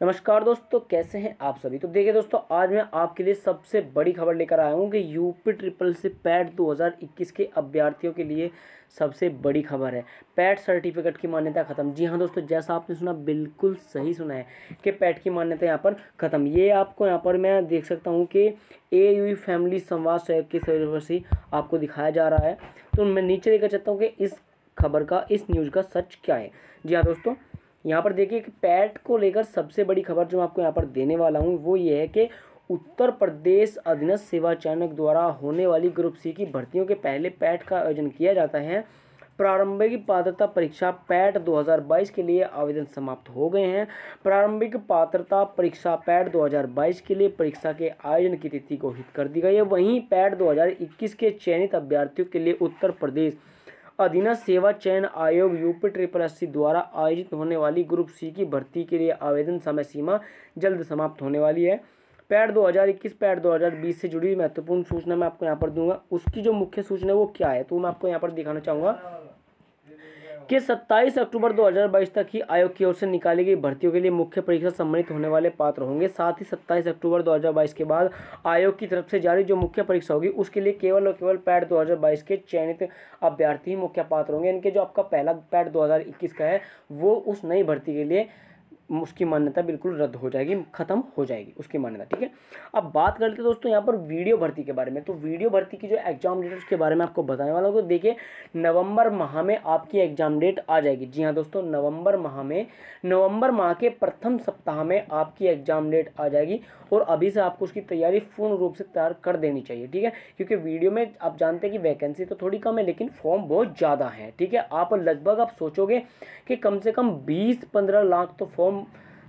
नमस्कार दोस्तों, कैसे हैं आप सभी? तो देखिए दोस्तों, आज मैं आपके लिए सबसे बड़ी खबर लेकर आया हूँ कि यूपी ट्रिपल से पैट 2021 के अभ्यर्थियों के लिए सबसे बड़ी खबर है। पैट सर्टिफिकेट की मान्यता खत्म। जी हाँ दोस्तों, जैसा आपने सुना, बिल्कुल सही सुना है कि पैट की मान्यता यहाँ पर खत्म। ये आपको यहाँ पर मैं देख सकता हूँ कि ए यू फैमिली संवाद सहयोग की सर्वर से आपको दिखाया जा रहा है। तो मैं नीचे लेकर चाहता हूँ कि इस खबर का, इस न्यूज़ का सच क्या है। जी हाँ दोस्तों यहाँ पर देखिए कि पैट को लेकर सबसे बड़ी खबर जो मैं आपको यहाँ पर देने वाला हूँ, वो ये है कि उत्तर प्रदेश अधीनस्थ सेवा चयनक द्वारा होने वाली ग्रुप सी की भर्तियों के पहले पैट का आयोजन किया जाता है। प्रारंभिक पात्रता परीक्षा पैट 2022 के लिए आवेदन समाप्त हो गए हैं। प्रारंभिक पात्रता परीक्षा पैट 2022 के लिए परीक्षा के आयोजन की तिथि घोषित कर दी गई है। वहीं पैट 2021 के चयनित अभ्यर्थियों के लिए उत्तर प्रदेश अधीनस्थ सेवा चयन आयोग यूपी ट्रिपल एससी द्वारा आयोजित होने वाली ग्रुप सी की भर्ती के लिए आवेदन समय सीमा जल्द समाप्त होने वाली है। पैड 2021 पैड 2020 से जुड़ी महत्वपूर्ण सूचना मैं आपको यहाँ पर दूँगा। उसकी जो मुख्य सूचना है वो क्या है? तो मैं आपको यहाँ पर दिखाना चाहूँगा। कि 27 अक्टूबर 2022 तक ही आयोग की ओर से निकाली गई भर्तियों के लिए मुख्य परीक्षा सम्मानित होने वाले पात्र होंगे। साथ ही 27 अक्टूबर 2022 के बाद आयोग की तरफ़ से जारी जो मुख्य परीक्षा होगी, उसके लिए केवल और केवल पैड 2022 के चयनित अभ्यर्थी ही मुख्य पात्र होंगे। इनके जो आपका पहला पैड 2021 का है, वो उस नई भर्ती के लिए उसकी मान्यता बिल्कुल रद्द हो जाएगी, खत्म हो जाएगी उसकी मान्यता, ठीक है? अब बात करते हैं दोस्तों यहाँ पर वीडियो भर्ती के बारे में। तो वीडियो भर्ती की जो एग्ज़ाम डेट है उसके बारे में आपको बताने वाला हूँ। तो देखिए, नवंबर माह में आपकी एग्ज़ाम डेट आ जाएगी। जी हाँ दोस्तों, नवंबर माह में, नवंबर माह के प्रथम सप्ताह में आपकी एग्ज़ाम डेट आ जाएगी और अभी से आपको उसकी तैयारी पूर्ण रूप से तैयार कर देनी चाहिए, ठीक है? क्योंकि वीडियो में आप जानते हैं कि वैकेंसी तो थोड़ी कम है, लेकिन फॉर्म बहुत ज़्यादा है, ठीक है? आप लगभग आप सोचोगे कि कम से कम बीस पंद्रह लाख तो फॉर्म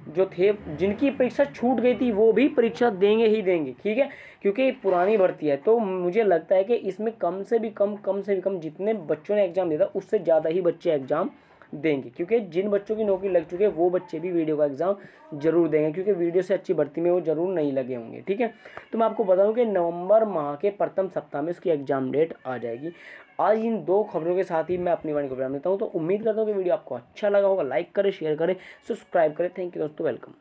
जो थे, जिनकी परीक्षा छूट गई थी, वो भी परीक्षा देंगे ही देंगे, ठीक है? क्योंकि पुरानी भर्ती है तो मुझे लगता है कि इसमें कम से भी कम कम से भी कम जितने बच्चों ने एग्ज़ाम दिया था, उससे ज़्यादा ही बच्चे एग्ज़ाम देंगे। क्योंकि जिन बच्चों की नौकरी लग चुकी है, वो बच्चे भी वीडियो का एग्ज़ाम ज़रूर देंगे, क्योंकि वीडियो से अच्छी भर्ती में वो ज़रूर नहीं लगे होंगे, ठीक है? तो मैं आपको बताऊँ कि नवंबर माह के प्रथम सप्ताह में उसकी एग्ज़ाम डेट आ जाएगी। आज इन दो खबरों के साथ ही मैं अपनी वाणी को विराम देता हूँ। तो उम्मीद करता हूँ कि वीडियो आपको अच्छा लगा होगा। लाइक करें शेयर करें सब्सक्राइब करें। थैंक यू दोस्तों वेलकम